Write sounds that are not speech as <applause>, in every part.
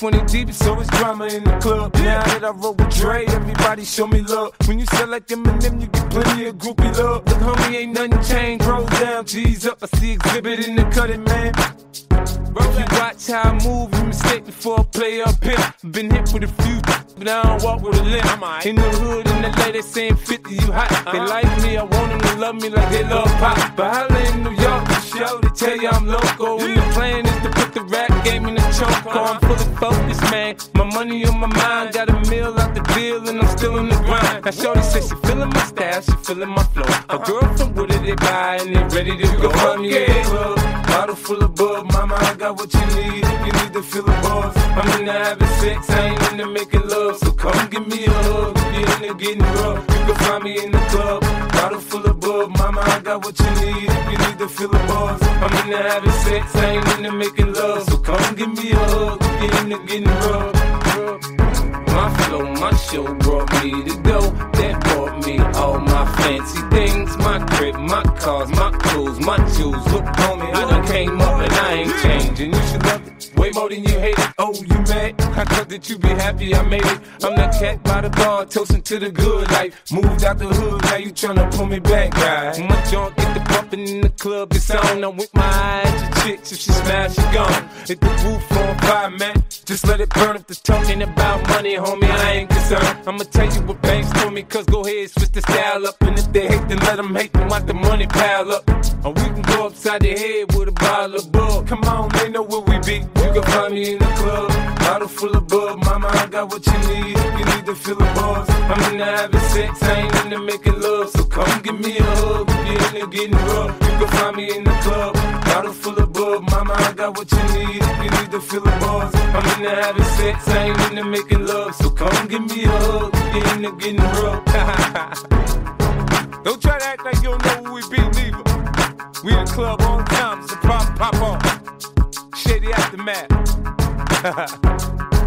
20 deep, so it's always drama in the club. Now that I roll with Dre, everybody show me love. When you sell like Eminem, you get plenty of groupie love. Look, homie, ain't nothing changed. Roll down, G's up. I see Xzibit in the cutting, man. Bro, you watch how I move, you mistake before I play up here. Been hit with a few, but I don't walk with a limp. In the hood, in the LA, they saying 50, you hot. They uh-huh. like me, I want them to love me like they love pop. But holla in New York, show, they tell you I'm loco. In. I'm fully focused, man. My money on my mind, got a meal out the deal, and I'm still in the grind. Now, Shorty says she feeling my style, she feeling my flow. A girl from Wooded, they buy, and they ready to go. Find me in the club, bottle full of bub. Mama, I got what you need you need to fill a buzz. I'm into having sex, I ain't into making love. So come give me a hug if you're into getting rough. You can find me in the club, bottle full of bub. Mama, I got what you need you need to fill a buzz. I'm into having sex, I ain't into making if you're getting rough. My flow, my show brought me to go. That brought me all my fancy things. My crib, my cars, my clothes, my jewels. Look, on me, I done came up and I ain't changing. You should love it way more than you hate it. Oh, you mad? I thought that you'd be happy I made it. I'm that cat by the bar, toasting to the good life. Moved out the hood, now you tryna pull me back, guy. My junk get the bumping in the club, it's on. I'm with my eyes, your chicks, if she smash, she gone. Hit the roof on fire, man. Just let it burn if the talking about money, homie, I ain't concerned. I'ma tell you what Banks told me, cause go ahead, switch the style up. And if they hate, then let them hate them, watch the money pile up. Or we can go upside the head with a bottle of bug. Come on, they know where we be. You can find me in the club, bottle full of bug. Mama, I got what you need you need to fill the buzz. I'm into having sex, I ain't into making love. So come give me a hug if you're into getting rough. You can find me in the club, bottle full of bug. Mama, I got what you need if you need to fill a buzz. I'm into having sex, I ain't into making love. So come give me a hug if you're into getting rough. <laughs> don't try to act like you don't know who we be, neither. We in the club the time, so pop, pop on. Shady aftermath. <laughs>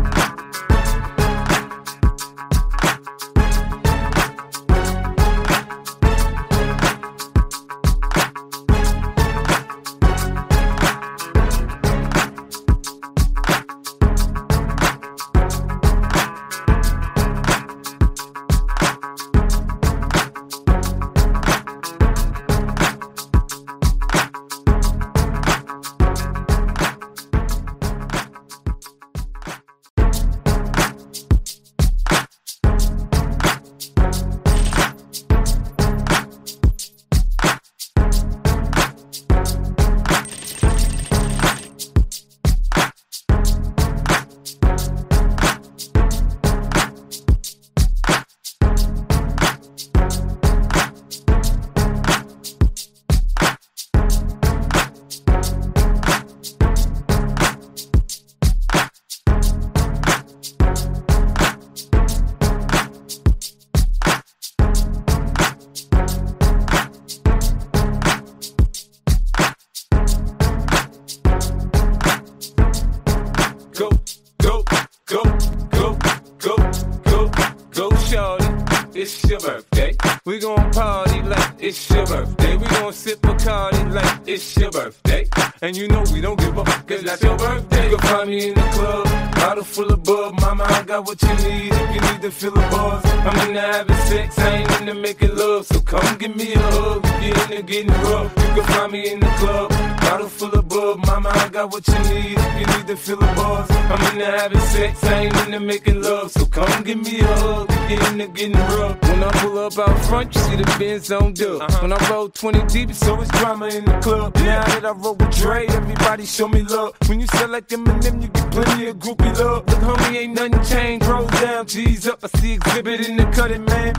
20 deep, so it's always drama in the club. Now that I roll with Dre, everybody show me love. When you sell like Eminem, you get plenty of groupie love. Look, homie, ain't nothing changed. Roll down, G's up. I see Xzibit in the cutting, man.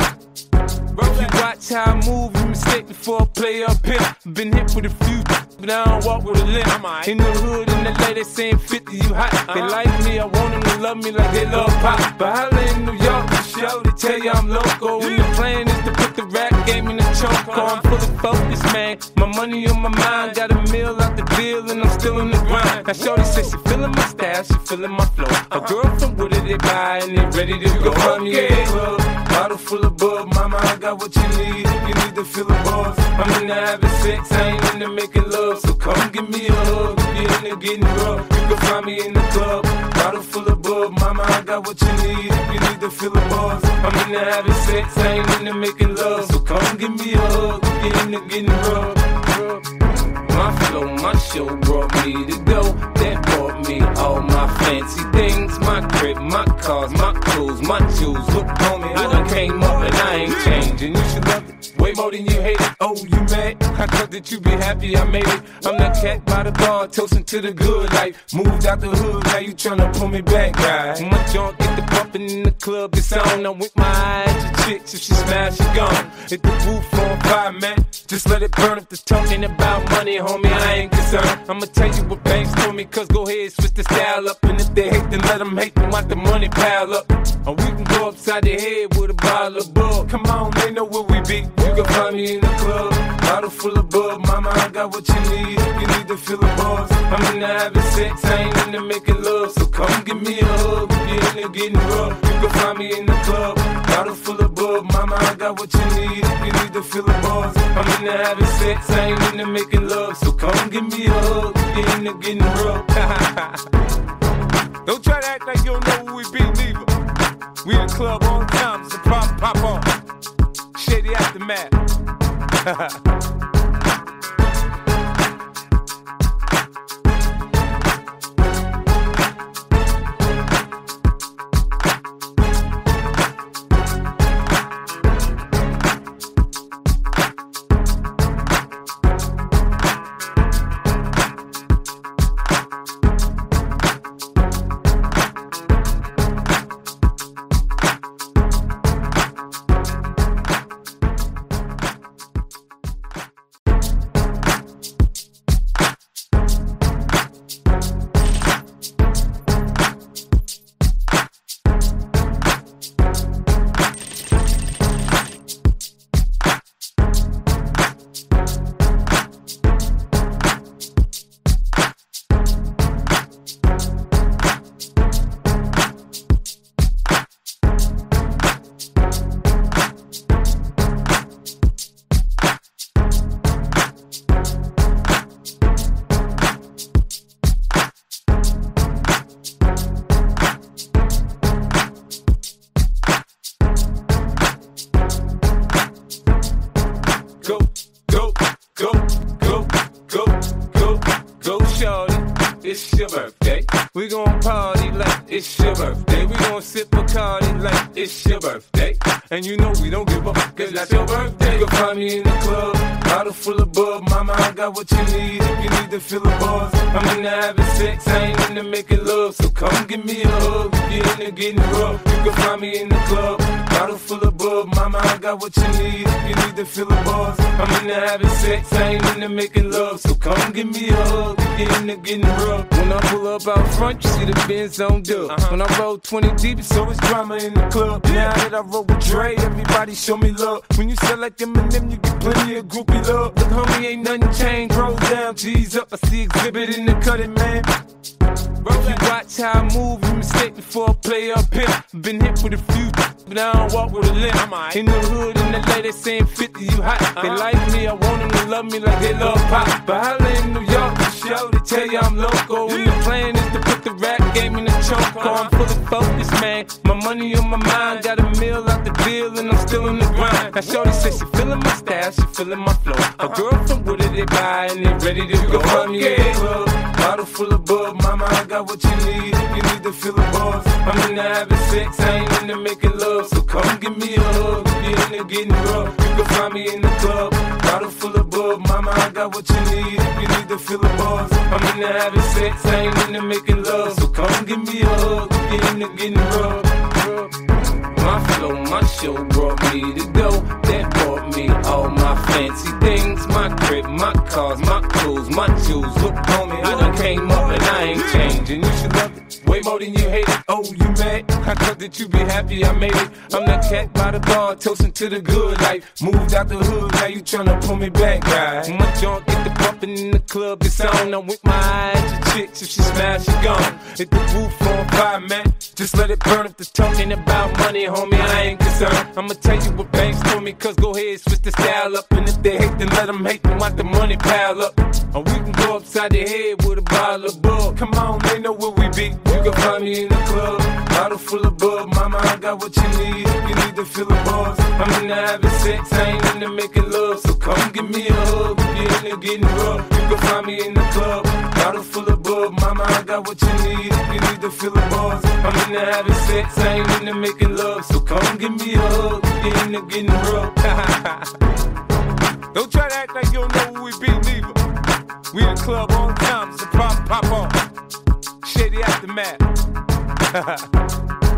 Bro, you watch how I move, you mistake before I play up here. Been hit with a few, but I don't walk with a limp. In the hood, in the LA, they saying 50, you hot. They Uh-huh. like me, I want them to love me like they love pop. But holla in New York, show, they tell you I'm loco. And the plan is to put the rap game in the choke. Oh, I'm fully focused, man. My money on my mind, got a meal out the deal, and I'm still in the grind. Now, Shorty says she feeling my style, she feeling my flow. A girl from Wooded, they buy, and they ready to go. Find me in the club, bottle full of bub. Mama, I got what you need if you need to feel buzz. I'm into having sex, I ain't into making love. So come give me a hug if you're into getting rough. You can find me in the club, bottle full of bub. Mama, I got what you need if you need to feel buzz. I'm into having sex, I ain't into making love. So come give me a hug if you're into getting rough. My flow, my show brought me to go. That brought me all my fancy things. My crib, my cars, my clothes, my jewels. Look, homie, I done came up and I ain't changing. You should love it way more than you hate it. Oh, you mad? I thought that you be happy I made it. I'm that cat by the bar, toasting to the good life. Moved out the hood, now you tryna pull me back, guy. My junk get the bumping in the club, it's on. I'm with my eyes, your chicks, if she smash, she gone. Hit the roof on fire, man. Just let it burn if the talking about money, homie, I ain't concerned. I'ma tell you what Banks told me, cause go ahead, switch the style up. And if they hate, then let them hate, then watch the money pile up. And we can go upside the head with a bottle of bug. Come on, they know where we be. You can find me in the club, bottle full of bug. Mama, I got what you need you need to feel the buzz. I'm into having sex, I ain't into making love. So come give me a hug if you're into getting rough. You can find me in the club, bottle full of bug. Mama, I got what you need if you need to feel the buzz. I'm into having sex, I ain't into making love. So come give me a hug if you're into getting rough. <laughs> don't try to act like you don't know who we be, neither. We in the club all time, a problem, pop on. Shady aftermath. <laughs> me a hug if you're into getting rough. You can find me in the club, bottle full of bub. Mama, I got what you need if you need to feel the buzz. I'm into having sex, I ain't into making love. So come give me a hug you're into getting rough. When I pull up out front, you see the Benz on dub. Uh-huh. When I roll 20 deep, it's always drama in the club. Now that I roll with Dre, everybody show me love. When you sell like Eminem, you get plenty of groupie love. Look, homie, ain't nothing changed. Roll down, G's up. I see Xzibit in the cutting, man. If you watch how I move, you mistake before I play up here. Been hit with a few, but I don't walk with a limp. In the hood, in the LA, they saying 50, you hot. They like me, I want them to love me like they love pop. But holla in New York, the show, they tell you I'm loco. And the plan is to put the rap game in the choke. I'm fully focused, man. My money on my mind, got a meal out the deal, and I'm still in the grind. Now, Shorty says she feeling my style, she feeling my flow. A girl from Wooded, they buy, and they ready to go. Find me in the club, bottle full of bub. Mama, I got what you need you need to feel buzz. I'm into having sex, I ain't into making love. So come give me a hug if you're into getting rough. You can find me in the club, bottle full of bub. Mama, I got what you need you need to feel buzz. I'm into having sex, I ain't into making love. So come give me a hug if you're into getting rough. My flow, my show brought me to go. That brought me all my fancy things. My crib, my cars, my clothes, my jewels. Look, homie, I done came up and I ain't changing. You should love it way more than you hate it. Oh, you mad? I thought that you be happy I made it. I'm that cat by the bar, toasting to the good life. Moved out the hood, now you tryna pull me back, guy. My junk get the bumping in the club, it's on. I'm with my eyes to chicks, if she smash, she gone. Hit the roof on fire, man. Just let it burn if the talking about money, homie. I ain't concerned. I'ma tell you what Banks told me, cause go ahead, switch the style up. And if they hate, then let them hate, them, watch the money pile up. Or we can go upside the head with a bottle of bug. Come on, they know where we be. You can find me in the club, bottle full of bug. Mama, I got what you need. You need to feel the buzz. I'm into having sex, I ain't into making love. So come give me a hug if you're into getting rough. You can find me in the club, bottle full of bug. Mama, I got what you need. You need to feel the buzz. I'm into having sex, I ain't into making love. So come give me a hug you're into getting rough. don't try to act like you don't know who we be, neither. We in club all the time, a pop, pop on. Shady aftermath. <laughs>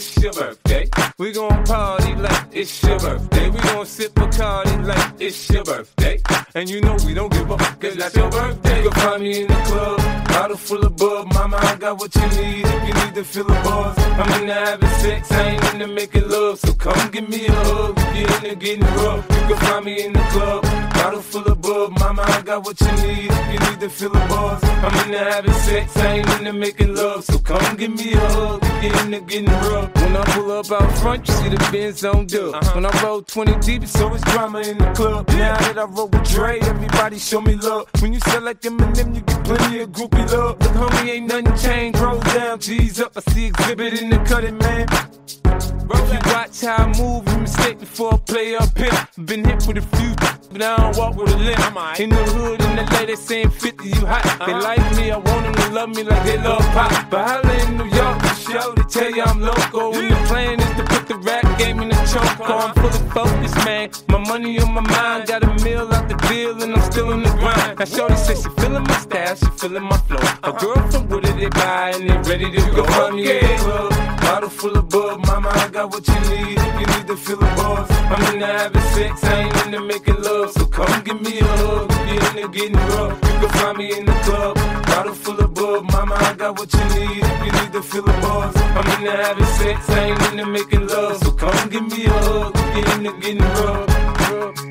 It's your birthday. We gon' party like it's your birthday. We gon' sip a Bacardi like it's your birthday. And you know we don't give up, cause that's your birthday. You can find me in the club, bottle full of bub. Mama, I got what you need if you need to feel the buzz. I'm into having sex, I ain't into making love. So come give me a hug if you're into getting rough. You can find me in the club, bottle full of bub. Mama, I got what you need if you need to feel the buzz. I'm into having sex, I ain't into making love. So come give me a hug if you're into getting rough. When I pull up out front, you see the Benz on dub. Uh-huh. When I roll 20 deep, it's always drama in the club. Now that I roll with Dre, everybody show me love. When you sell like Eminem, you get plenty of groupie love. Look, homie, ain't nothing changed. Roll down, G's up. I see Xzibit in the cutting, man. If you watch how I move, you mistake before I play up here. Been hit with a few, but I don't walk with a limp. In the hood, in the LA, they saying 50, you hot. They like me, I want them to love me like they love pop. But holla in New York, the show, they tell you I'm local. And the plan is to put the rap game in the choke. I'm fully focused, man. My money on my mind, got a meal out the deal, and I'm still in the grind. Now, Shorty says she feeling my style, she feeling my flow. A girl from Wooded, they buy, and they ready to go. Find me in the club, bottle full of bub. Mama, I got what you need if you need to feel buzz. I'm into having sex, I ain't into making love. So come give me a hug if you're into getting rough. You can find me in the club, bottle full of bub. Mama, I got what you need if you need to feel buzz. I'm into having sex, I ain't into making love. So come give me a hug if you're into getting rough.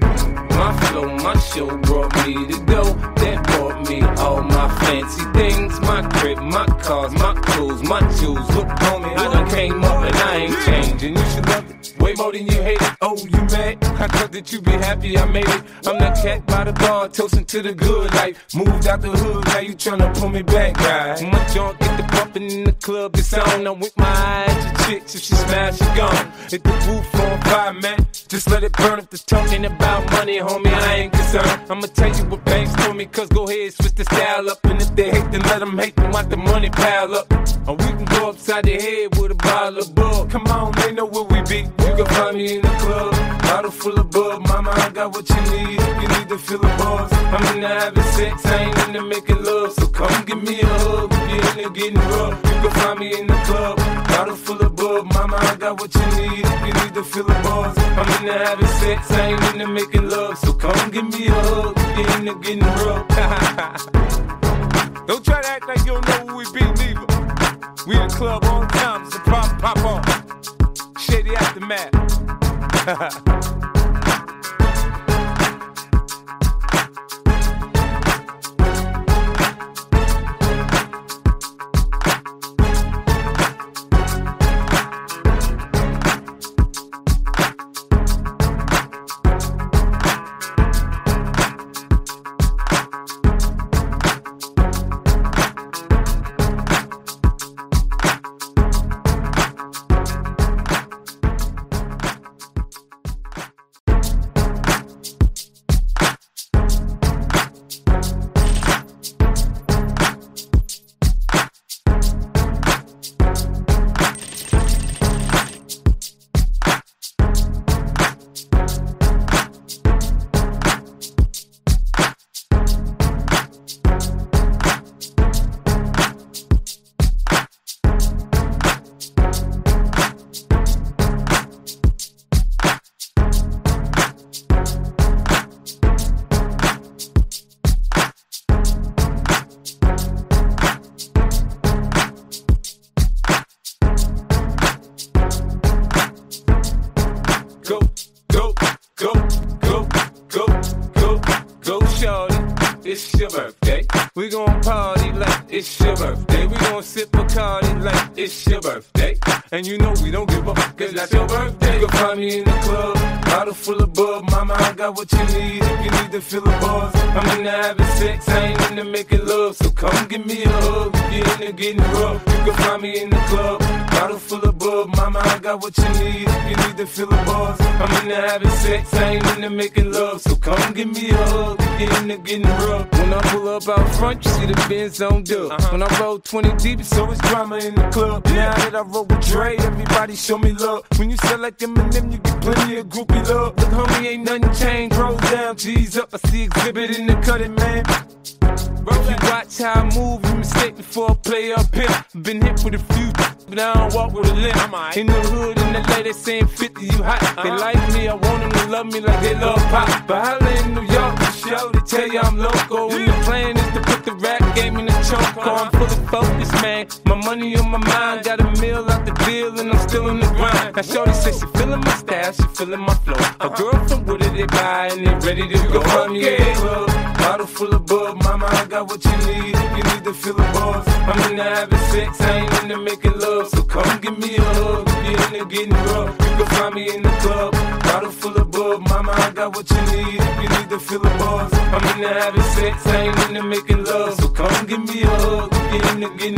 My flow, my show brought me to go. That brought me all my fancy things. My crib, my cars, my clothes, my jewels. Look, homie, I done came up and I ain't changing. You should love it way more than you hate it. Oh, you mad? I thought that you be happy I made it. I'm that cat by the bar, toasting to the good life. Moved out the hood, now you tryna pull me back, guy. My junk get the bumping in the club, it's on. I'm with my eyes to chicks, if she smash, she gone. Hit the roof on fire, man. Just let it burn if the talking about money, homie. I ain't concerned. I'ma tell you what Banks told me, cause go ahead, switch the style up. And if they hate, then let them hate, then watch the money pile up. Or we can go upside the head with a bottle of bug. Come on, they know where we be. You can find me in the club. bottle full of bub. Mama, I got what you need. You need to feel the buzz, I'm into having sex. I ain't into making love. So come give me a hug. If you're into getting rough, you can find me in the club. Bottle full of bub. Mama, I got what you need. You need to feel the buzz, I'm into having sex. I ain't into making love. So come give me a hug. If you're into getting rough. <laughs> don't try to act like you don't know who we be, neither. We in the club on time. It's a pop, pop on. Shady aftermath. <laughs> Benz on dub. When I roll 20 deep, it's always drama in the club. Now that I roll with Dre, everybody show me love. When you sell like Eminem, you get plenty of groupie love. Look, homie, ain't nothing changed. Roll down, G's up. I see Xzibit in the cutting, man. If you watch how I move, you mistake me for play up here. Been hit with a few, but I don't walk with a limp. In the hood, in the lady saying 50, you hot. They uh-huh. like me, I want them to love me like they love pop. But holla in New York, show, they tell you I'm local. And the plan in the choke. I'm fully focused, man. My money on my mind, got a meal out the deal, and I'm still in the grind. Now, Shorty says she feeling my style, she feeling my flow. A girl from Wooded, they buy, and they ready to go. Find me in the club, bottle full of bub. Mama, I got what you need if you need to feel the buzz. I'm into having sex, I ain't into making love. So come give me a hug if you're into getting rough. You can find me in the club, bottle full of bub. Mama, I got what you need if you need to feel the buzz. I'm into having sex, I ain't into making if into getting.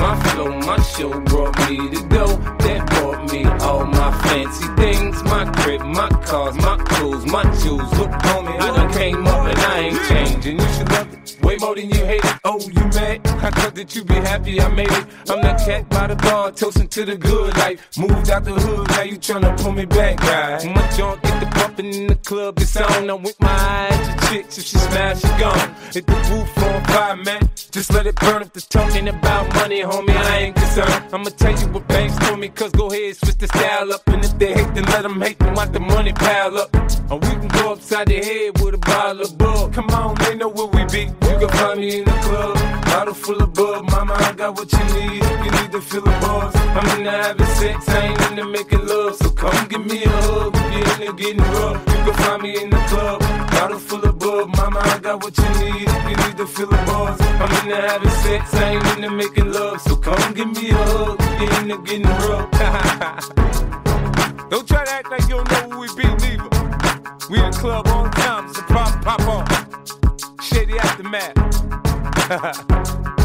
My flow, my show brought me to go. That brought me all my fancy things. My crib, my cars, my clothes, my jewels. Look, homie, I done came up and I ain't changing. You should love it way more than you hate it. Oh, you mad? I thought that you be happy I made it. I'm that cat by the bar, toasting to the good life. Moved out the hood, now you tryna pull me back, guy. My junk get the bumping in the club, it's on. I'm with my eyes to chicks, if she smash, she gone. Hit the roof on fire, man. Just let it burn if the talking about money, homie. I ain't concerned. I'ma tell you what Banks told me, cause go ahead, switch the style up. And if they hate, then let them hate, then watch the money pile up. And we can go upside the head with a bottle of bug. Come on, they know where we be. You can find me in the club, bottle full of bub. Mama, I got what you need you need to feel the buzz. I'm into having sex, I ain't into making love. So come give me a hug if you're into getting rough. You can find me in the club, bottle full of bub. Mama, I got what you need if you need to fill the buzz. I'm into having sex, I ain't into making love. So come give me a hug if you're into getting rough. <laughs> don't try to act like you don't know who we be, neither. We in the club on time, so pop, pop on. Shady aftermath. <laughs>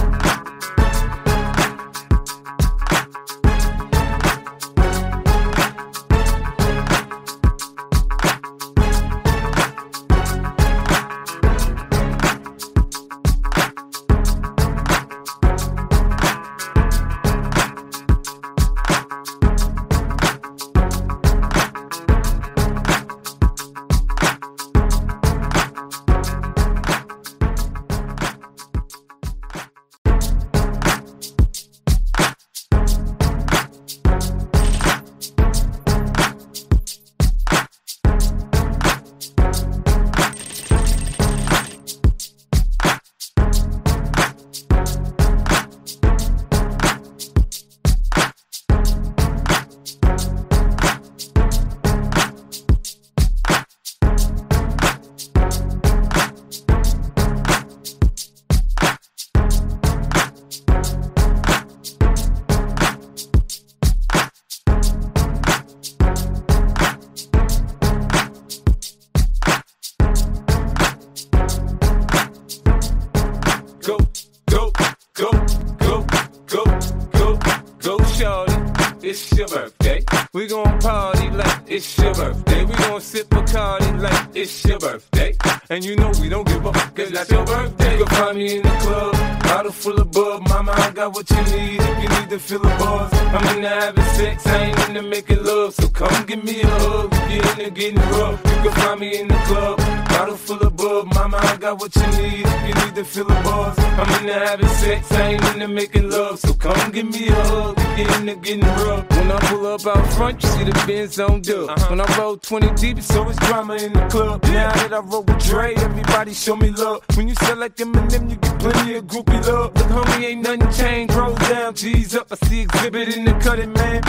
20 deep, so it's always drama in the club. Now that I roll with Dre, everybody show me love. When you sell like Eminem, you get plenty of groupie love. But homie, ain't nothing changed. Roll down, G's up. I see Xzibit in the cutting, man.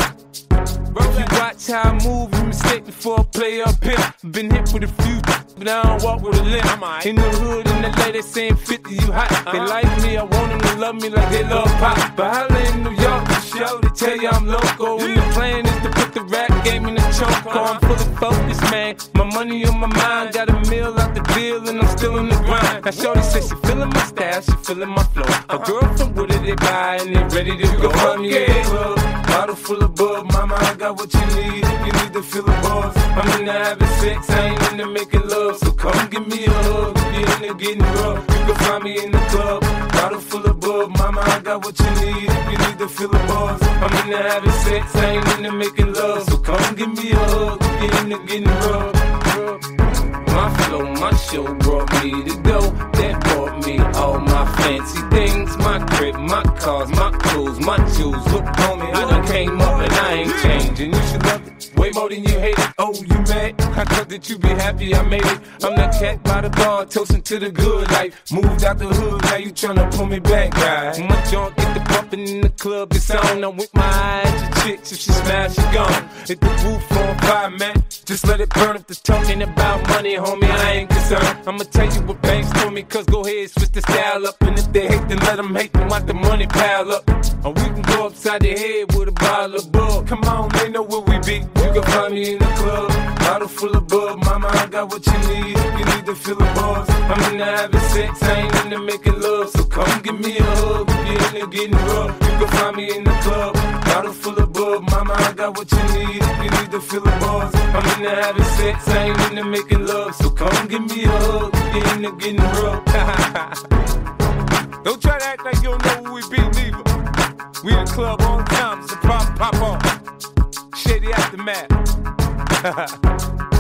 Bro, you watch how I move, you mistake before I play up here. Been hit with a few, but I don't walk with a limp. In the hood, in the LA, they saying 50, you hot. They Uh-huh. like me, I want them to love me like they love pop. But the choke. I'm fully focused, man. My money on my mind, got a meal out the deal, and I'm still in the grind. Now, Shorty says she feeling my style, she feeling my flow. A girl from Wooded, they buy, and they ready to go. Find me in the club, bottle full of bub. Mama, I got what you need you need to feel the buzz. I'm into having sex, I ain't into making love. So come give me a hug if you're into getting rough. You can find me in the club, bottle full of bub. Mama, I got what you need you need to feel the buzz. I'm into having sex, I ain't into making if you're getting rough. My flow, my show brought me to go. That brought me all my fancy things. My crib, my cars, my clothes, my jewels. Look, on me, I done came up and I ain't changing. You should love it way more than you hate it. Oh, you mad? I thought that you'd be happy I made it. I'm that cat by the bar, toasting to the good life. Moved out the hood, now you tryna pull me back, guy. My junk get the bumping in the club, it's on. I'm with my eyes, your chicks, if she smash, she gone. Hit the roof on fire, man. Just let it burn if the talking about money, homie, I ain't concerned. I'ma tell you what Banks told me, cause go ahead, switch the style up. And if they hate, then let them hate, then watch the money pile up. Or we can go upside the head with a bottle of bug. Come on, they know where we be. You can find me in the club, bottle full of bug. Mama, I got what you need you need to feel the buzz. I'm into having sex, I ain't into making love. So come give me a hug you're into getting rough. You can find me in the club, bottle full of bug. Mama, I got what you need if you need to feel the buzz. I'm into having sex, I ain't into making love. So come give me a hug if you're into getting rough. <laughs> don't try to act like you don't know who we be, neither. We in the club the time, so pop, pop on. Shady aftermath. <laughs>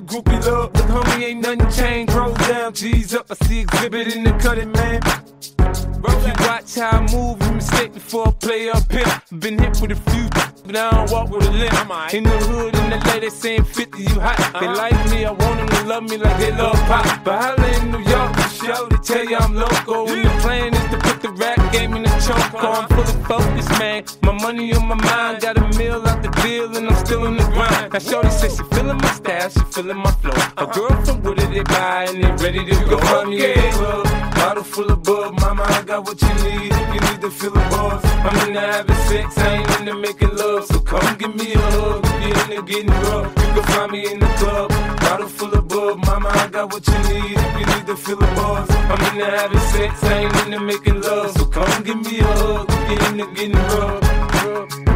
groupie love. But homie, ain't nothing changed. Roll down, G's up. I see Xzibit in the cutting, man. If you watch how I move, you mistake before I play up here. Been hit with a few, but I don't walk with a limp. In the hood, in the LA, they saying 50, you hot. They like me, I want them to love me like they love pop. But holla in New York, the show, they tell you I'm local. And the plan is to put the rap game in the choke. I'm fully focused, man. My money on my mind, got a meal out the deal, and I'm still in the grind. Now, Shorty says she feeling my style, she feeling my flow. A girl from Wooded, they buy, and they ready to go. In the club, bottle full of bub. Mama, I got what you need if you need to feel the buzz. I'm into having sex, I ain't into making love. So come give me a hug if you're into getting rough. You can find me in the club, bottle full of bub. Mama, I got what you need if you need to feel the buzz. I'm into having sex, I ain't into making love. So come give me a hug if you're into getting rough.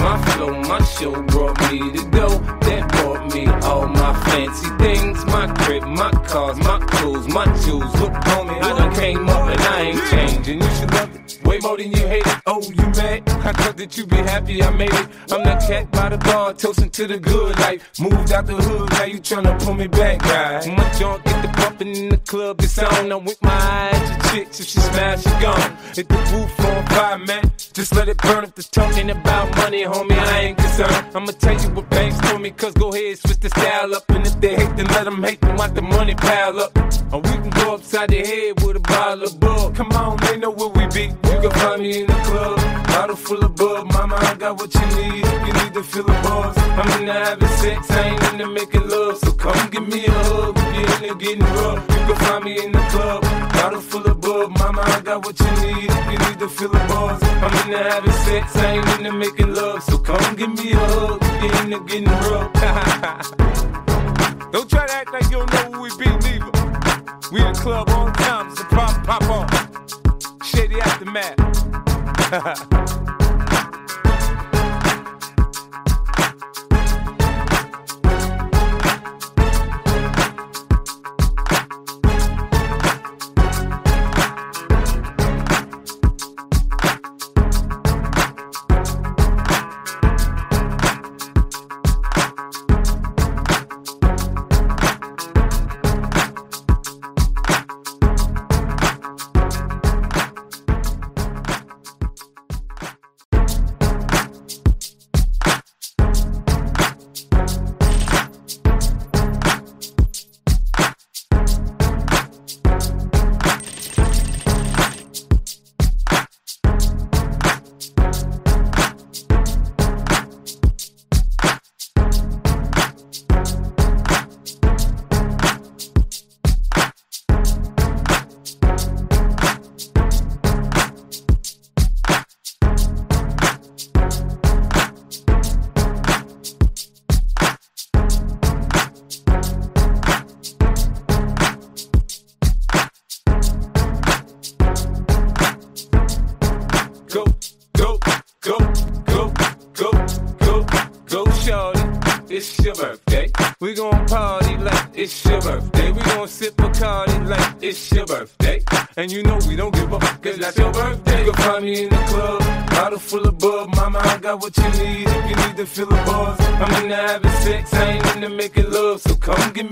My flow, my show brought me to go. That brought me all my fancy things. My crib, my cars, my clothes, my jewels. Look, homie, I done came up and I ain't changing. You should love it way more than you hate it. Oh, you mad? I thought that you be happy I made it. I'm that cat by the bar, toasting to the good life. Moved out the hood, now you tryna pull me back, guy. My junk get the bumping in the club, it's on. I'm with my eyes to chicks, if she smash, she gone. Hit the roof on fire, man. Just let it burn if the talking about money, homie, I ain't concerned. I'ma tell you what Banks told me, cause go ahead, switch the style up. And if they hate, then let them hate them, watch the money pile up. And we can go upside the head with a bottle of bug. Come on, they know where we be. You can find me in the club, bottle full of bug. Mama, I got what you need. You need to feel the buzz, I'm into having sex, I ain't into making love. So come give me a hug if you're into getting rough. You can find me in the club, bottle full of bug. Mama, I got what you need. If you need to feel the buzz, I'm into having sex, I ain't into making love. So come give me a hug if you're into getting rough. <laughs> don't try to act like you don't know who we be, neither. We in the club all time, so pop, pop on. Shady aftermath. <laughs>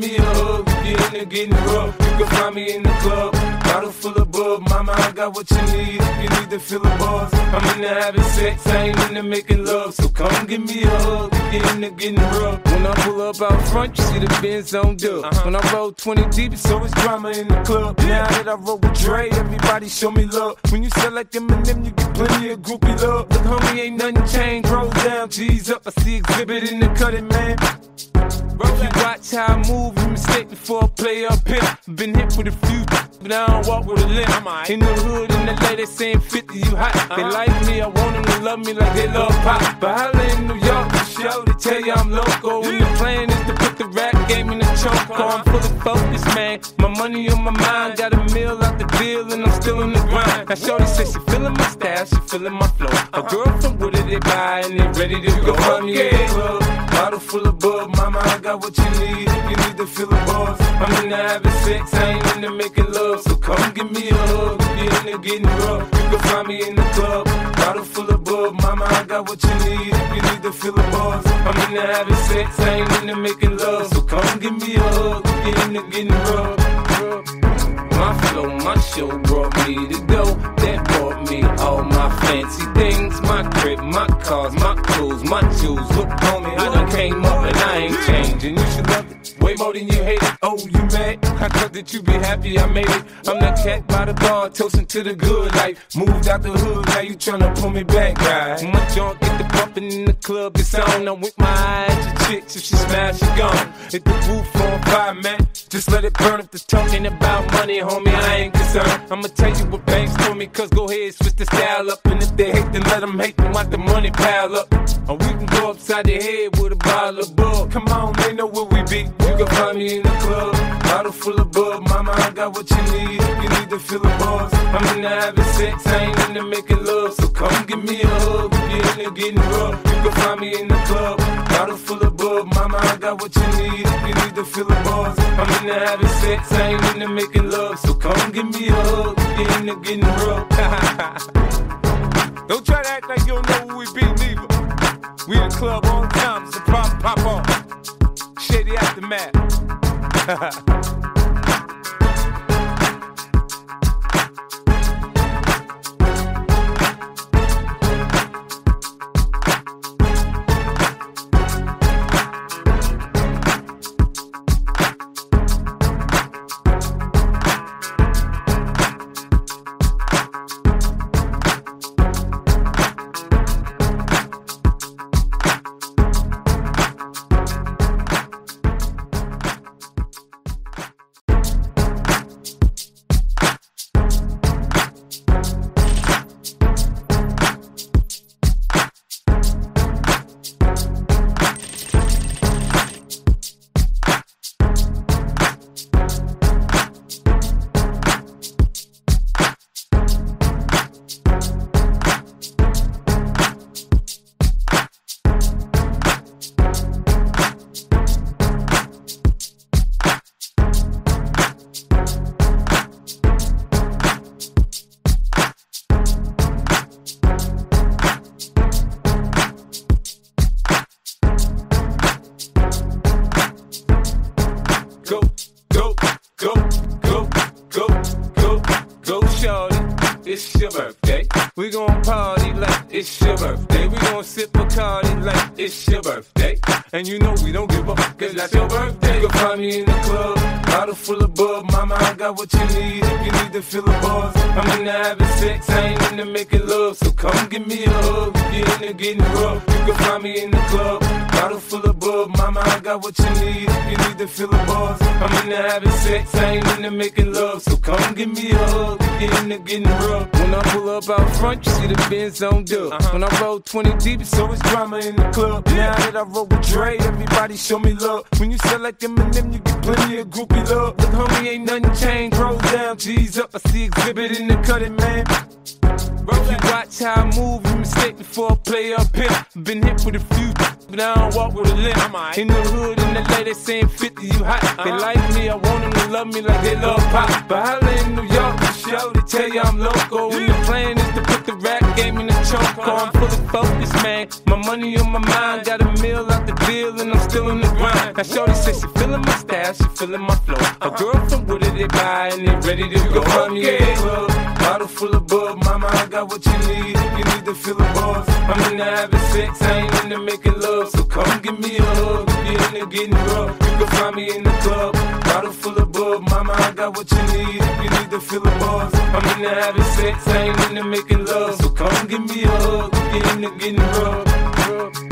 give me a hug you're into getting rough. You can find me in the club, bottle full of bub. Mama, I got what you need if you need to feel the buzz. I'm in into having sex, I ain't into making love. So come give me a hug you're into getting rough. When I pull up out front, you see the Benz on dub. Uh-huh. When I roll 20 deep, it's always drama in the club. Now that I roll with Dre, everybody show me love. When you sell like Eminem, you get plenty of groupie love. Look, homie, ain't nothing changed. Roll down, G's up. I see Xzibit in the cutting, man. If you watch how I move, you mistake before I play up here. Been hit with a few, but I don't walk with a limp. In the hood, in the LA, they saying 50, you hot. They like me, I want them to love me like they love pop. But holla in New York, the show, they tell you I'm local. And the plan is to put the rap game in the choke. I'm fully focused, man. My money on my mind, got a meal out the deal, and I'm still in the grind. Now, Shorty says she feeling my style, she feeling my flow. A girl from Wooded, they buy, and they ready to go. Find me in the club, bottle full of bub. Mama, I got what you need you need to feel buzz. I'm into having sex, I ain't into making love. So come give me a hug if you're into getting rough. You can find me in the club, bottle full of bub. Mama, I got what you need you need to feel buzz. I'm into having sex, I ain't into making love. So come give me a hug if you're into getting rough. My flow, my show brought me to go. That brought me all my fancy things. My crib, my cars, my clothes, my jewels. Look, homie, I done came up and I ain't changing. You should love it way more than you hate it. Oh, you mad? I thought that you be happy I made it. I'm that cat by the bar, toasting to the good life. Moved out the hood, now you tryna pull me back, guy. My junk get the bumping in the club, it's on. I'm with my eyes to chicks, if she smash, she gone. Hit the roof on fire, man. Just let it burn if the talking about money, homie. I ain't concerned. I'ma tell you what Banks told me, cause go ahead, switch the style up. And if they hate, then let them hate them, watch the money pile up. Or we can go upside the head with a bottle of bug. Come on, they know where we be. You can find me in the club, bottle full of bug. Mama, I got what you need. You need to feel the buzz. I'm into having sex, I ain't into making love. So come give me a hug if you're into getting rough. You can find me in the club, bottle full of bug. Mama, I got what you need. You need to feel the into having sex, I ain't into making love. So come give me a hug you're into getting rough. don't try to act like you don't know who we be, neither. We in the club the time, a pop, pop on. Shady aftermath. <laughs> party like it's your birthday. We gon' sip a party like it's your birthday. And you know we don't give up, cause that's your birthday. You can find me in the club, bottle full of bub. Mama, I got what you need if you need to feel the buzz. I'm into having sex, I ain't into making love. So come give me a hug you're into getting rough. You can find me in the club, bottle full of bub. Mama, I got what you need you need to feel the buzz. I'm into having sex, I ain't into making love. So come give me a hug you're into getting rough. When I pull up out front, you see the Benz on dub. Uh-huh. When I roll 20 deep, it's always drama in the club. Now that I roll with Dre, everybody show me love. When you sell like Eminem, you get plenty of groupie love. Look, homie, ain't nothing changed. Roll down, G's up. I see Xzibit in the cutting, man. If you watch how I move, you mistake before I play up here. Been hit with a few, but I don't walk with a limp. In the hood, in the LA, they saying 50, you hot. They like me, I want them to love me like they love pop. But holla in New York, for show, they tell you I'm local. And the plan is to put the rap game in the choke. I'm fully focused, man. My money on my mind, got a meal out the deal, and I'm still in the grind. Now, Shorty says she feeling my style, she feeling my flow. A girl from Wooded, they buy, and they ready to go. Me in the club, bottle full of bub. Mama, I got what you need if you need to feel the buzz. I'm in into having sex, I ain't in into making love. So come give me a hug if you're into getting rough. You can find me in the club, bottle full of bub. Mama, I got what you need if you need to feel the buzz. I'm in into having sex, I ain't in into making love. So come give me a hug if you're into getting rough.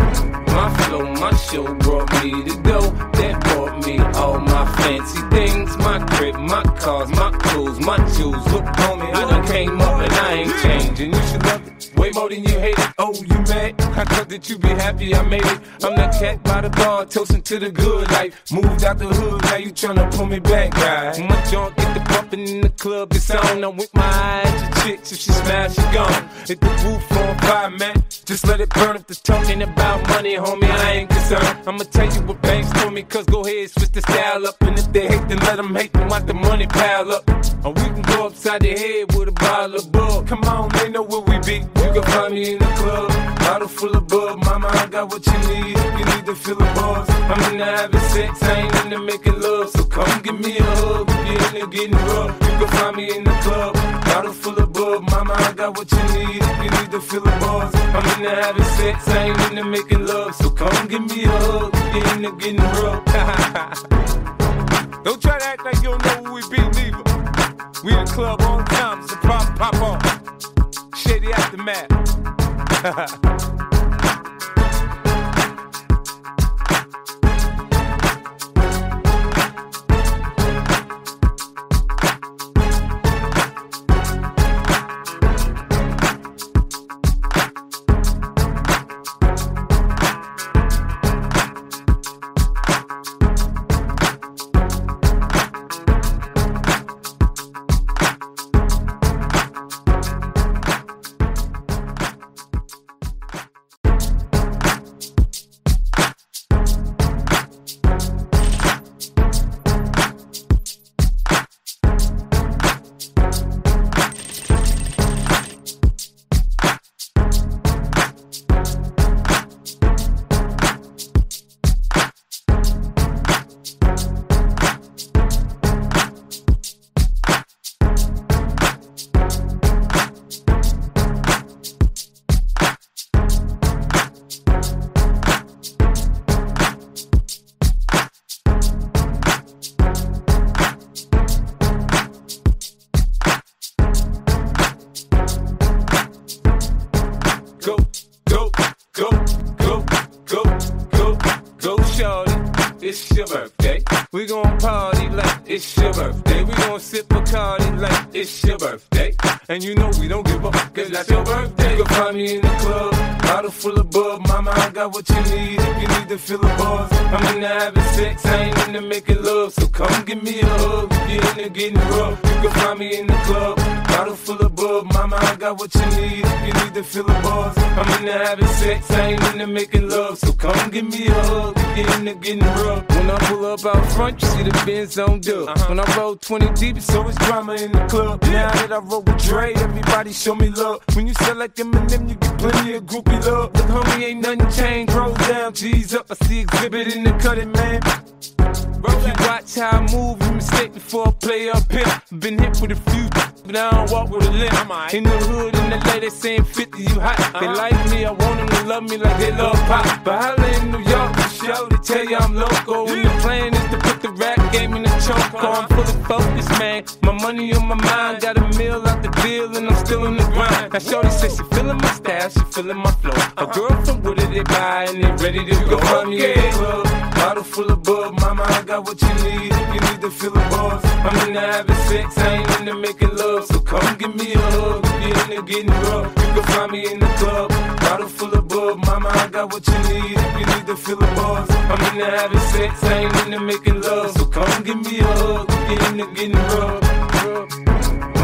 My flow, my show brought me to go. That brought me all my fancy things. My crib, my cars, my clothes, my jewels. Look, homie, I done came up and I ain't changing. You should love it way more than you hate it. Oh, you mad? I thought that you be happy I made it. I'm that cat by the bar, toasting to the good life. Moved out the hood, now you tryna pull me back, guy. My junk get the bumping in the club, it's on. I'm with my eyes to chicks, if she smash, she gone. Hit the roof on fire, man. Just let it burn if the talking about money, homie. I ain't concerned. I'ma tell you what Banks told me, cause go ahead, switch the style up. And if they hate, then let them hate them, watch the money pile up. Or we can go upside the head with a bottle of bug. Come on, they know where we be. You can find me in the club, bottle full of bub. Mama, I got what you need. You need to feel the buzz. I'm into having sex, I ain't into making love. So come give me a hug if you're into getting rough. You can find me in the club. Bottle full of bub, mama, I got what you need. You need to fill the bars, I'm in there having sex, I ain't into making love. So come give me a hug, get into getting rough. <laughs> don't try to act like you don't know who we be, neither. We in club on time, so pop, pop on. Shady aftermath. <laughs> Benz on dub. When I roll 20 deep, it's always drama in the club. Now that I roll with Dre, everybody show me love. When you sell like Eminem, you get plenty of groupie love. Look, homie, ain't nothing changed. Roll down, G's up. I see Xzibit in the cutting, man. If you watch how I move, you mistake before I play up here. Been hit with a few, but I don't walk with a limp. In the hood, in the lady saying 50, you hot. They uh-huh. like me, I want them to love me like they love pop. But holla in New York, show, they tell you I'm local. And in the choke. I'm fully focused, man. My money on my mind, got a meal out the deal, and I'm still in the grind. Now, Shorty says she feeling my style, she feeling my flow. A girl from Wooded, they buy, and they ready to go. Find me in the club, bottle full of bub. Mama, I got what you need if you need to fill the bars. I'm into having sex, I ain't into making love. So come give me a hug if you're into getting rough. You can find me in the club, bottle full of bub. Mama, I got what you need if you need to fill the bars. I'm into having sex, I ain't into making love. So come give me a hug you're into getting rough.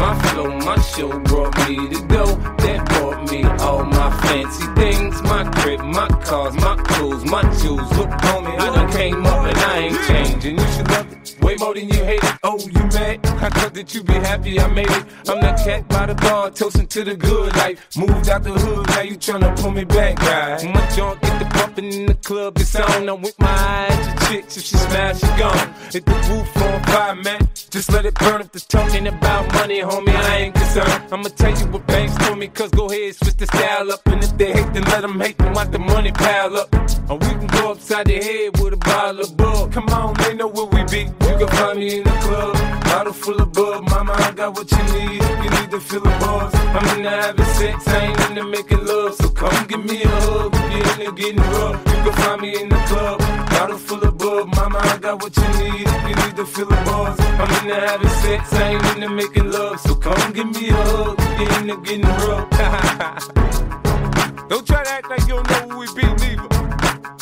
My flow, my show brought me to go. That brought me all my fancy things. My crib, my cars, my clothes, my jewels. Look, homie, I done came up and I ain't changing. You should love it way more than you hate it. Oh, you mad? I thought that you be happy I made it. I'm that cat by the bar, toasting to the good life. Moved out the hood, now you tryna pull me back, guy. My junk get the bumping in the club, it's on. I'm with my eyes to chicks, if she smash, she gone. Hit the roof on fire, man. Just let it burn if the talking about money, homie. I ain't concerned. I'ma tell you what Banks told me, cause go ahead, switch the style up. And if they hate, then let them hate, then watch the money pile up. And we can go upside the head with a bottle of bug. Come on, they know where we be. You can find me in the club, bottle full of bub. Mama, I got what you need. You need to fill the bars, I'm into having sex, I ain't into making love. So come give me a hug, if you're into getting rough. You can find me in the club, bottle full of bub. Mama, I got what you need. You need to fill the bars, I'm into having sex, I ain't into making love. So come give me a hug, if you're into getting rough. <laughs> don't try to act like you don't know who we be, neither.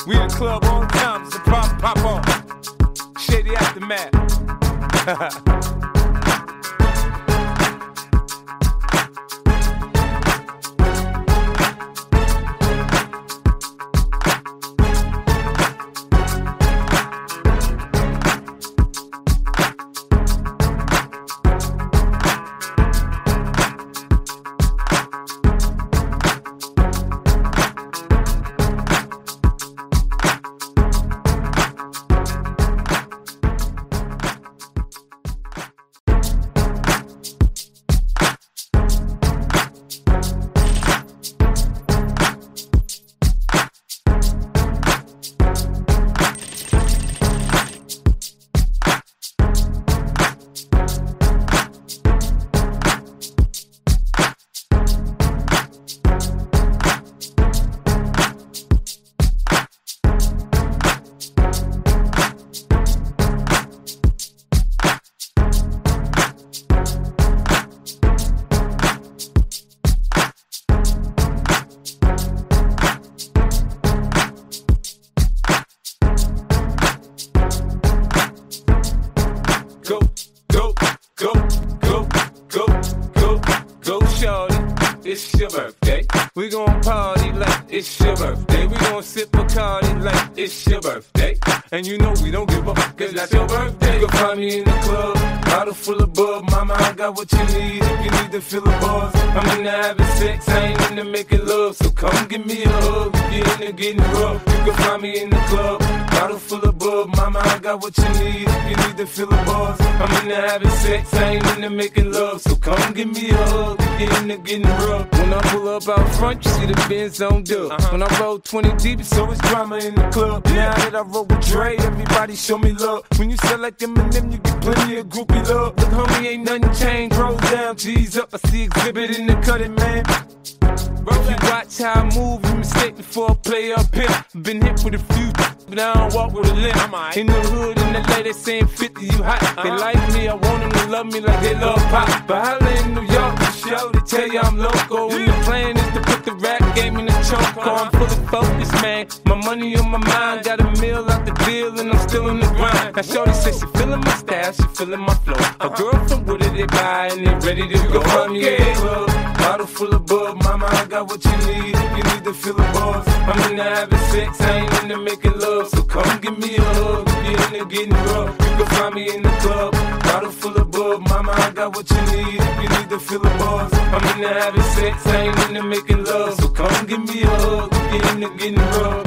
We in the club on time, so pop, pop on. Shady aftermath. <laughs> 20 deep, so it's always drama in the club. Now that I roll with Dre, everybody show me love. When you sell like Eminem, you get plenty of groupie love. But homie, ain't nothing changed. Roll down, G's up. I see Xzibit in the cutting, man. Bro, you watch how I move, you mistake before I play up here. Been hit with a few, but I don't walk with a limp. In the hood, in the lady saying 50, you hot. They uh-huh. like me, I want them to love me like they love pop. But holla game in the choke. I'm fully focused, man. My money on my mind, got a meal out the deal, and I'm still in the grind. Now, Shorty says she feeling my style, she feeling my flow. A girl from Wooded, they buy, and they ready to go. Come yeah, club, bottle full of bub, mama, I got what you need if you need to feel the buzz. I'm into having sex, I ain't into making love. So come give me a hug if you're into getting rough. You can find me in the club, bottle full of bub. Mama, I got what you need if you need to feel the buzz. I'm into having sex, I ain't into making if into getting rough.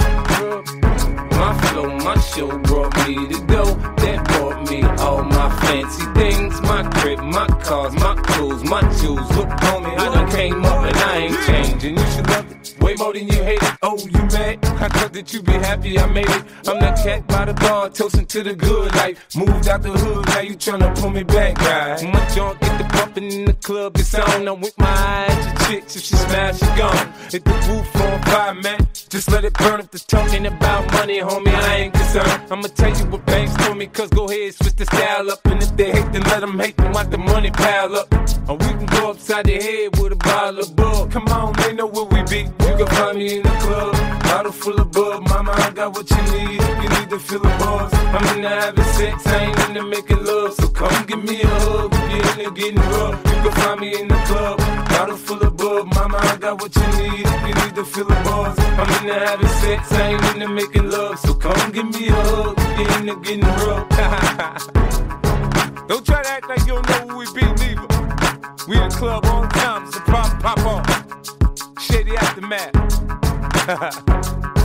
My flow, my show brought me to go. That brought me all my fancy things. My crib, my cars, my clothes, my jewels. Look, on me, I done came up and I ain't changing. You should love it way more than you hate it. Oh, you mad? I thought that you be happy I made it. I'm that cat by the bar, toasting to the good life. Moved out the hood, now you tryna pull me back, guy. My junk get the bumping in the club, it's on. I'm with my eyes, your chicks, if she smash, she gone. Hit the roof on fire, man. Just let it burn if the talking about money, homie, I ain't concerned. I'ma tell you what Banks told me, cause go ahead, switch the style up. And if they hate, then let them hate them, watch the money pile up. Or we can go upside the head with a bottle of bug. Come on, they know where we be. You can find me in the club, bottle full of bug. Mama, I got what you need if you need to feel the buzz. I'm into having sex, I ain't into making love. So come give me a hug if you're getting rough. You can find me in the club, bottle full of bug. Mama, I got what you need if you need to feel the buzz. I'm into having sex, I ain't into making love. So come give me a hug if you're getting rough. <laughs> don't try to act like you don't know who we be, neither. We in the club the time, so pop, pop on. Shady aftermath. Música <laughs>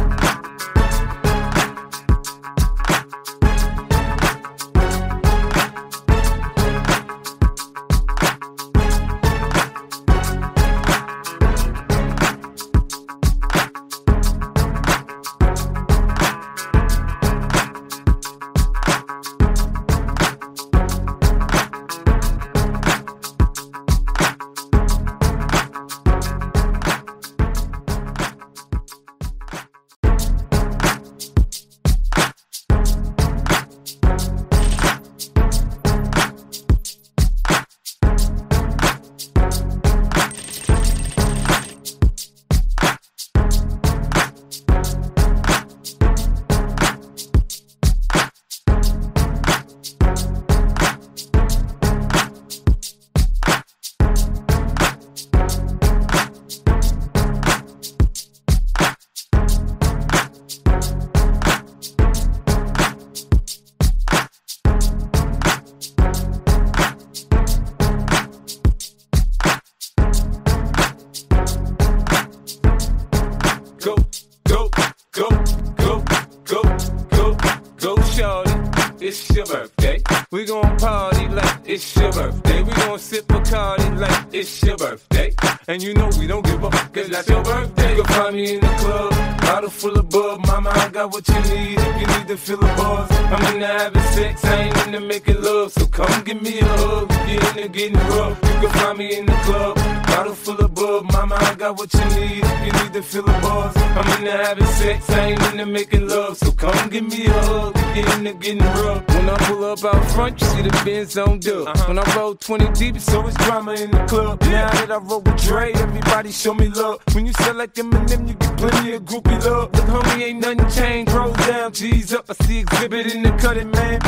you get plenty of groupie love. But homie, ain't nothing changed. Roll down, G's up. I see Xzibit in the cutting, man.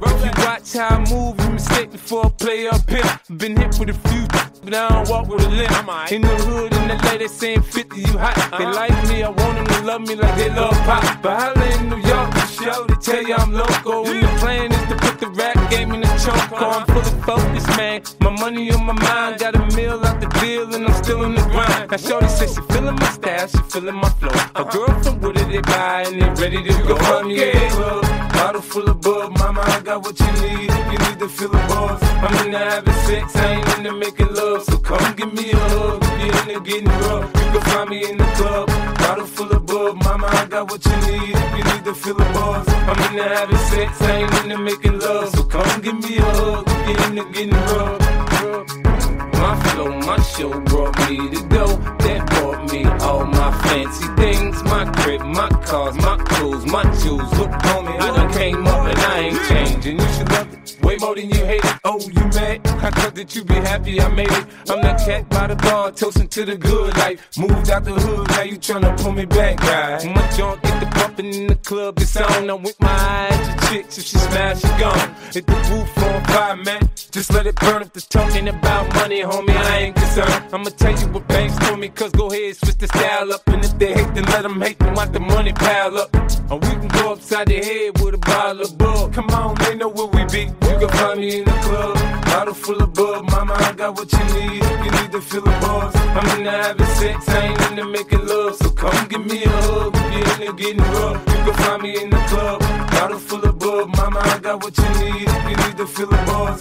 If you watch how I move, you mistake before I play up here. Been hit with a few, but I don't walk with a limp. In the hood, in the LA, they saying 50, you hot. They uh-huh. like me, I want them to love me like they love pop. But holla in New York, show, they tell you I'm local. And the plan is to put the rap game in the choke. Oh, I'm fully focused, man. My money on my mind, got a meal out the deal, and I'm still in the grind. Now, Shorty says she feeling my style, she feeling my flow. A girl from Wooded, they buy, and they ready to go. Find me in the club, bottle full of bub. Mama, I got what you need if you need to feel buzz. I'm into having sex, I ain't into making love. So come give me a hug if you're into getting rough. You can find me in the club, bottle full of bub. Mama, I got what you need if you need to feel buzz. I'm into having sex, I ain't into making love. So come give me a hug if you're into getting rough. My flow, my show brought me to go. That brought me all my fancy things. My crib, my cars, my clothes, my jewels. Look, homie, I done came up and I ain't changing. You should love it way more than you hate it. Oh, you mad? I thought that you be happy I made it. I'm that cat by the bar, toasting to the good life. Moved out the hood, now you tryna pull me back, guy. My junk get the bumping in the club, it's on. I'm with my eyes to chicks, if she smash, she gone. Hit the roof on fire, man. Just let it burn if the talking about money, homie, I ain't concerned. I'ma tell you what Banks told me, cause go ahead, switch the style up. And if they hate, then let them hate them, watch the money pile up. And we can go upside the head with a bottle of bug. Come on, they know where we be. You can find me in the club, bottle full of bug. Mama, I got what you need. You need to feel the buzz, I'm into having sex, I ain't into making love. So come give me a hug if you're into getting rough. You can find me in the club, bottle full of bug. Mama, I got what you need. You need to feel the buzz,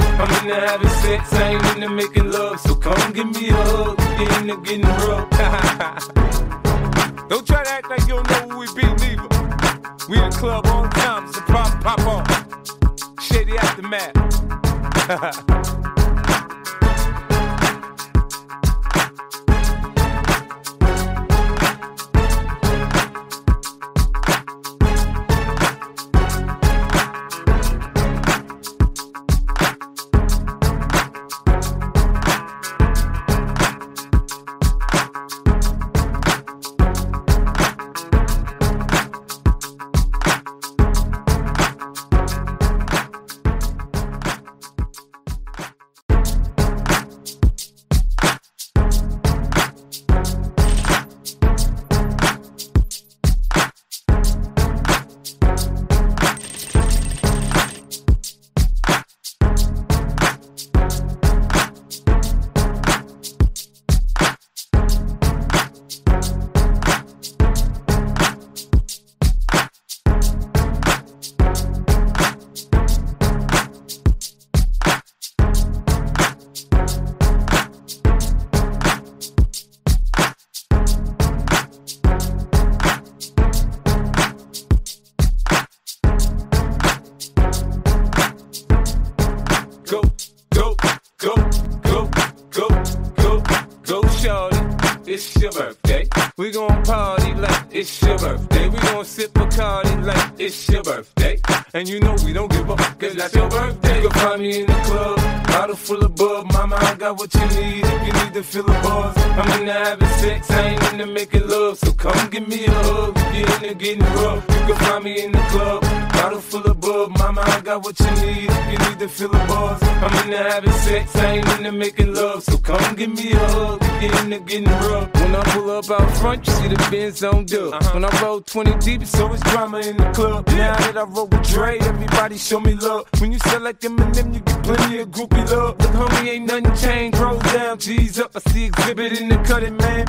into having sex, I ain't into making love. So come give me a hug you're into getting rough. don't try to act like you don't know who we be, neither. We in the club all the time, so pop, pop on. Shady aftermath. <laughs> love. So come give me a hug you're into getting rough. You can find me in the club, bottle full of bub. Mama, I got what you need you need to feel the buzz. I'm into having sex, I ain't into making love. So come give me a hug you're into getting rough. When I pull up out front, you see the Benz on dub. Uh-huh. When I roll 20 deep, it's always drama in the club. Now that I roll with Dre, everybody show me love. When you sell like Eminem, you get plenty of groupie love. Look, homie, ain't nothing changed. Roll down, G's up. I see Xzibit in the cutting, man.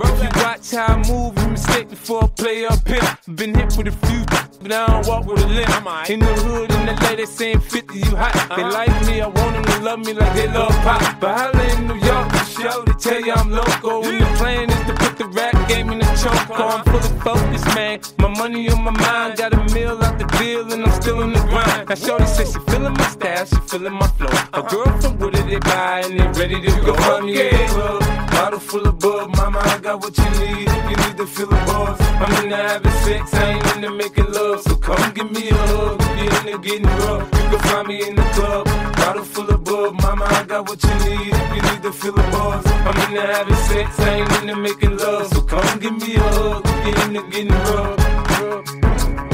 If you watch how I move, you mistake before I play up here. Been hit with a few, but I don't walk with a limp. In the hood, in the LA, they saying 50, you hot. They like me, I want them to love me like they love pop. But holla in New York, the show, they tell you I'm local. And the plan is to put the rap game in the choke. I'm fully focused, man. My money on my mind, got a meal out the deal, and I'm still in the grind. Now, Shorty says she feeling my style, she feeling my flow. A girl from Wooded, they buy, and they ready to go. Find me in the club, bottle full of bub. Mama, I got what you need you need to feel buzz. I'm into having sex, I ain't into making love. So come give me a hug if you're into getting rough. You can find me in the club, bottle full of bub. Mama, I got what you need you need to feel buzz. I'm into having sex, I ain't into making love. So come give me a hug if you're into getting rough.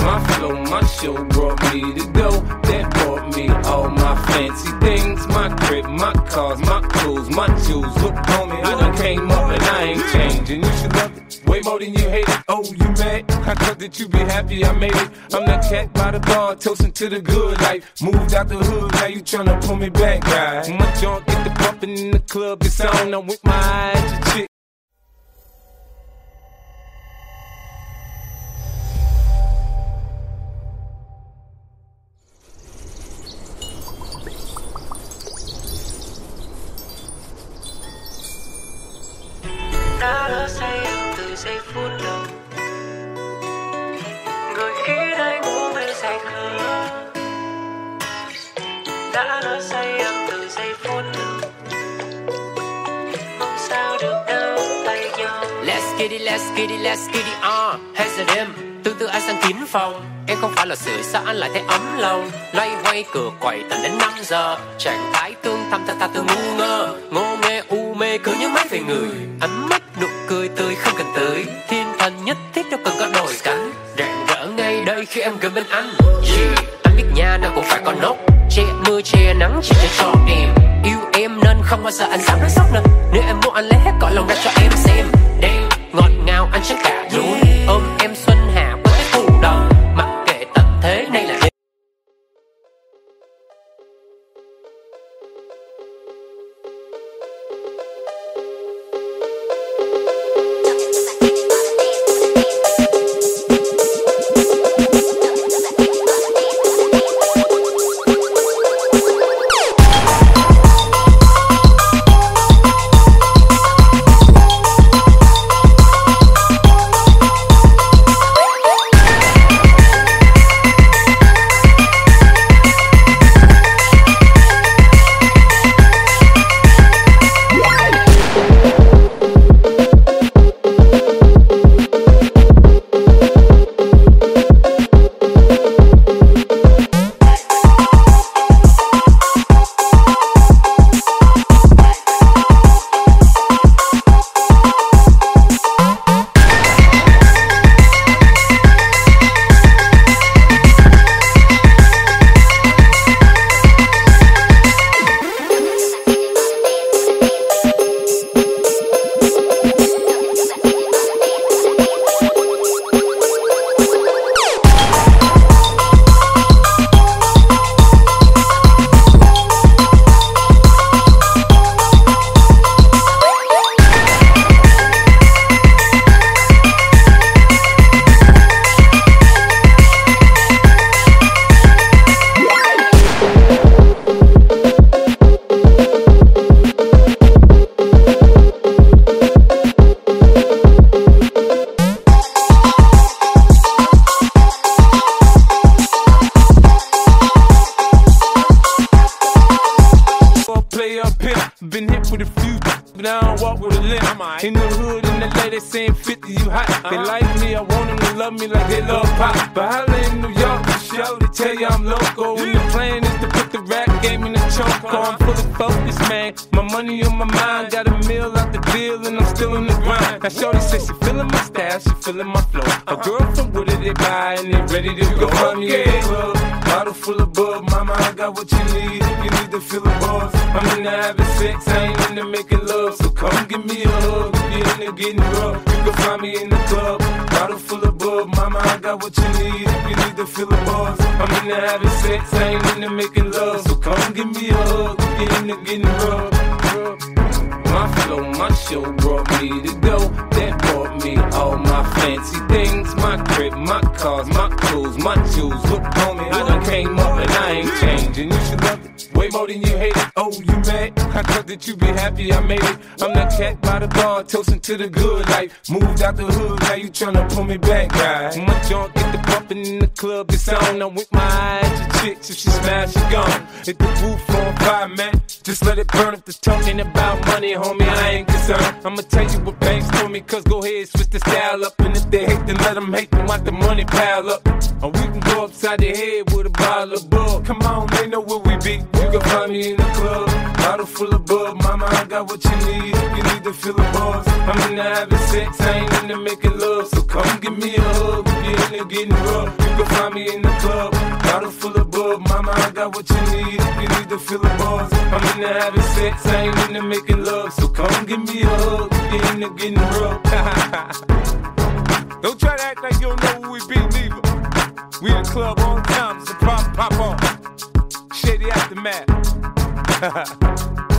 My flow, my show brought me to go. That brought me all my fancy things. My crib, my cars, my clothes, my jewels. Look, homie, I done came up and I ain't changing. You should love it way more than you hate it. Oh, you mad? I thought that you be happy I made it. I'm that cat by the bar, toasting to the good life. Moved out the hood, now you tryna pull me back, guy. My junk get the bumping in the club, it's on. I'm with my eyes chick. Đã lỡ say em từ giây phút đầu. Rồi khi đây ngủ mê say khờ. Đã lỡ say em từ giây phút đầu. Mong sao được đâu tay nhau. Let's get it, let's get it, let's get it on. Hay giờ đêm, từ từ anh sang kín phòng. Em không phải là sự sao anh lại thấy ấm lòng. Loay hoay cửa quậy tận đến 5 giờ. Trạng thái tương thăm ta ta từ ngu ngơ. Ngô nghe u mê cứ nhớ mãi về người. Ánh mắt cười tươi không cần tới. Thiên thần nhất thiết đâu cần có đổi cánh Rạng rỡ ngay đây khi em gần bên anh. Yeah. Anh biết nha nào cũng phải có nốt. Che mưa che nắng chỉ để cho em. Yêu em nên không bao giờ anh dám nói sốc nữa. Nếu em muốn anh lấy hết cõi lòng ra cho em xem. Đêm ngọt ngào, anh chắc way more than you hate it. Oh, you mad? I thought that you be happy I made it. I'm that cat by the bar, toasting to the good life. Moved out the hood, now you tryna pull me back, guy. My junk get the bumping in the club, it's on. I'm with my eyes to chicks, if she smash, she gone. Hit the roof on fire, man. Just let it burn if the talking about money, homie. I ain't concerned. I'ma tell you what Banks told me, cause go ahead, switch the style up. And if they hate, then let them hate, then watch the money pile up. Or we can go upside the head with a bottle of bug. Come on, they know where we be. You can find me in the club. Bottle full of bub, mama, I got what you need. You need to feel the buzz, I'm into having sex, I ain't into making love. So come give me a hug if you're there getting rough. You can find me in the club, bottle full of bub. Mama, I got what you need you need to feel the buzz. I'm in there having sex, I ain't in there making love. So come give me a hug, you in there getting rough. <laughs> don't try to act like you don't know who we be, neither. We in the club all the time, so pop, pop on. Shady aftermath. <laughs>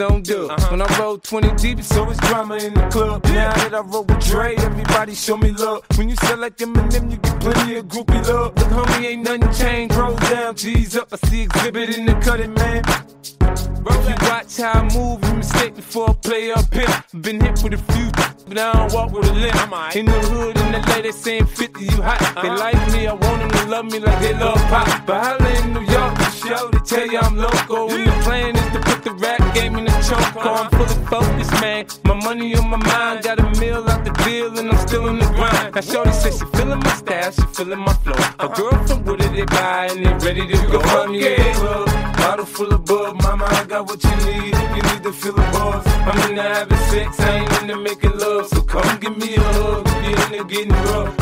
on dub. Uh-huh. When I roll 20 deep, so it's always drama in the club. Now that I roll with Dre, everybody show me love. When you sell like Eminem, you get plenty of groupie love. Look, homie, ain't nothing changed. Roll down, G's up. I see Xzibit in the cutting, man. If you watch how I move, you mistake before I play up here. Been hit with a few, but I don't walk with a limp. In the hood, in the lady saying 50, you hot. They uh-huh. like me, I want them to love me like they love pop. But holla in New York, the show, they tell you I'm local. And the choke. I'm fully focused, man. My money on my mind, got a meal out the deal, and I'm still in the grind. Now, Shorty says she feeling my style, she feeling my flow. A girl from Wooded, they buy, and they ready to go. Find me in the club, bottle full of bub. Mama, I got what you need if you need to feel the buzz. I'm in there having sex, I ain't in there making love. So come give me a hug if you're in there getting rough.